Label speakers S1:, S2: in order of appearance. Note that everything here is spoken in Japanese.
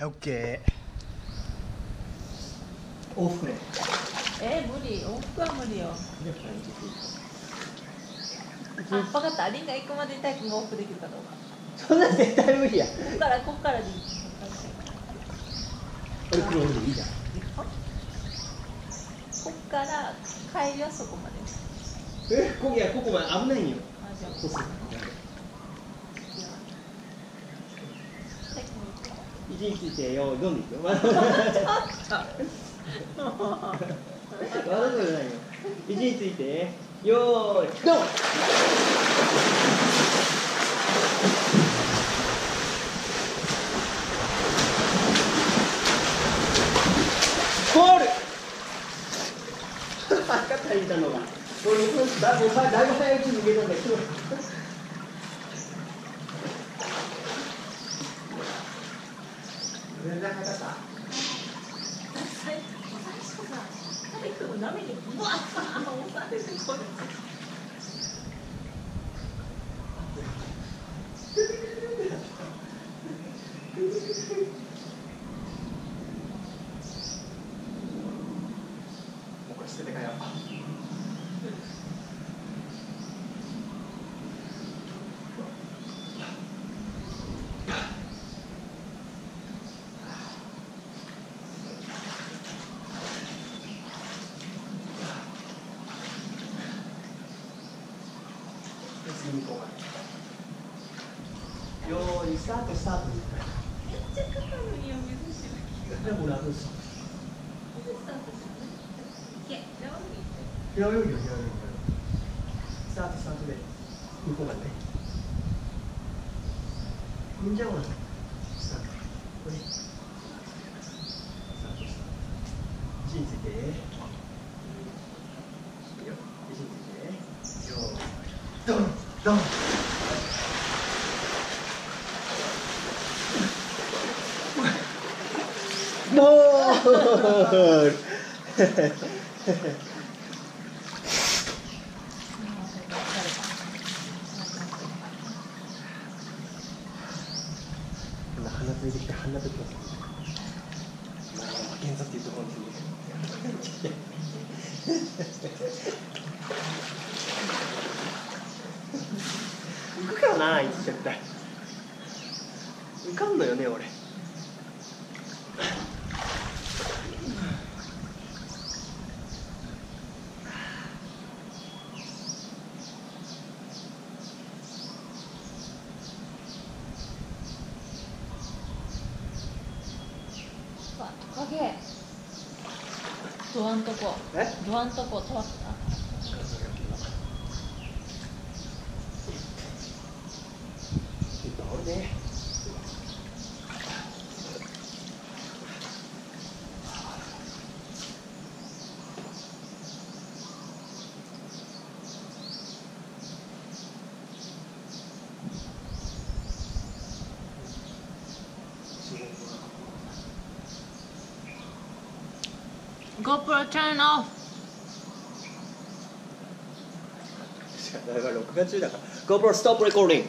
S1: はいオッケ
S2: 往復ね
S3: えー、無理。往復は無理よ。あ分かったアリンが行くまで大君が往復できるかどうか。
S2: そんなん絶対無理や。
S3: こっからこっからでいい。
S2: 俺黒でいいじゃん
S3: こっから帰りはそこまで。
S2: えこいやここまで危ないんよ。
S3: あじゃあ
S2: そうする
S3: 大君も行こう
S2: 一日してよどんでいくよ。わざ
S3: ちょっと
S2: とじゃないよ。一日ついてよーいドン。ゴール。赤たいたのが俺だいぶ早いうちに逃げたんだけど全然早かった
S3: 最最初さ大君の波にブワッと押されてこ
S1: れよーい、スタート、スタート。
S3: めっちゃ肩のしなき。
S2: でも楽す。
S3: スタートい。け、
S2: 平泳ぎ。平泳ぎよ、平泳ぎ。スタート、スタートで、向こうまで。んじゃおう。スタート。これ。スタート、スタート。地について。よ、地について。よーい、ドンドンボーくからなあいつ絶対。浮かんのよね俺。
S3: あトカゲ。ドアんとこ。
S2: え？
S3: ドアんとこ止まった ゴープロ turn off
S2: だから録画中だから GoPro stop recording